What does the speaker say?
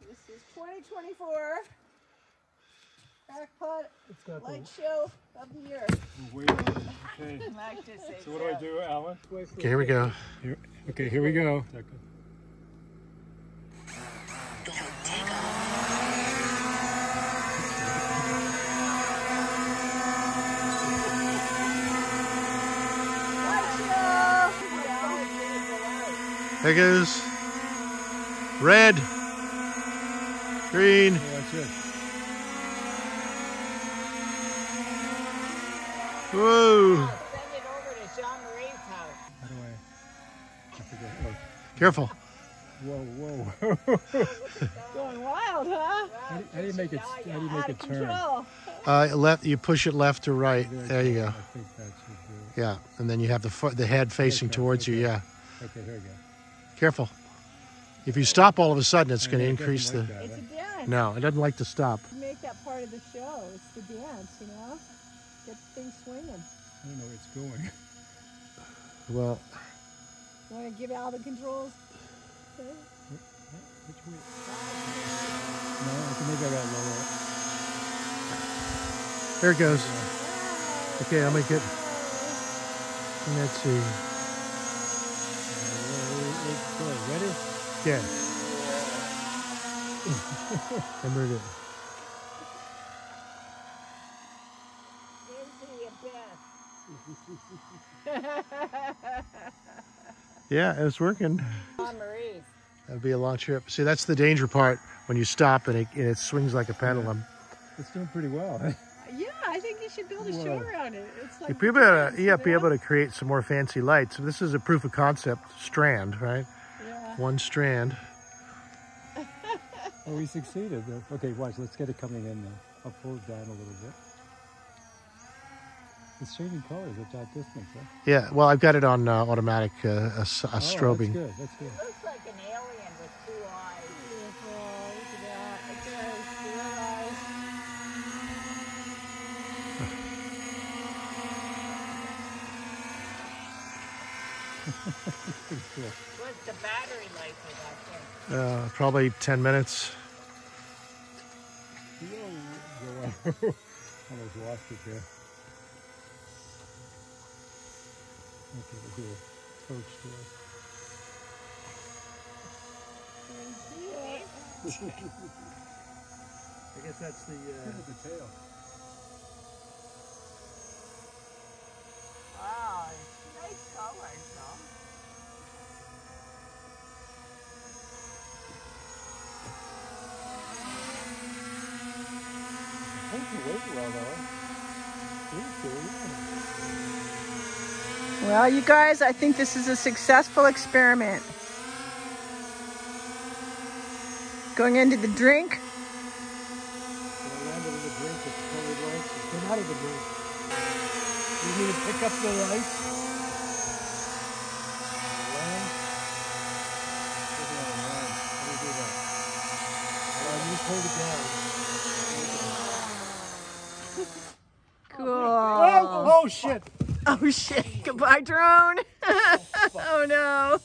This is 2024 Crackpot It's got the, Light Show of the Year. wait on it. Okay. Like to say So what do I do, Allan? Okay, here we go. Here, okay, here we go. Light Show! There goes. Red. Green. Yeah, that's it. Whoa. Send it over to Jean Marie's house. How do I? I. Oh, Careful. whoa, whoa. Going wild, huh? how, do, how do you make it? How do you make Out it turn? Uh, left. You push it left to right. There you go. I think that Yeah, and then you have the fo- the head facing Okay, towards you. Yeah. Okay, here we go. Careful. If you stop all of a sudden, it's going to know it increase the. like that, It's a dance. No, it doesn't like to stop. Make that part of the show. It's the dance, you know? Get things swinging. I don't know where it's going. Well, You want to give Al the controls? Okay. Which way? No, I can make that out lower. there it goes. Okay, I'll make it. Let's see. Uh, Ready? Yeah. Remember it. Into the abyss. Yeah, it's working. That'd be a long trip. See, that's the danger part when you stop and it, and it swings like a pendulum. It's doing pretty well. Yeah, I think you should build a show Whoa. around it. It's like You'd be able to, yeah, be able to create some more fancy lights. This is a proof of concept strand, right? One strand. Oh, we succeeded. Okay, watch. Let's get it coming in now. I'll pull it down a little bit. It's changing colors at that distance, huh? Yeah, well, I've got it on uh, automatic uh, a, a Oh, strobing. that's good. That's good. Cool. What's the battery life for that thing? Uh, probably 10 minutes. Whoa, whoa. Almost lost it there. Okay, we'll do a coach tour. I guess that's the. Look at the tail. Well, you guys, I think this is a successful experiment. Going into the drink. You need to pick up the lights. Land. Look at that land. How do you do that? Uh, you just hold it down. Cool. Oh, oh shit! Oh shit. Goodbye, drone. oh no.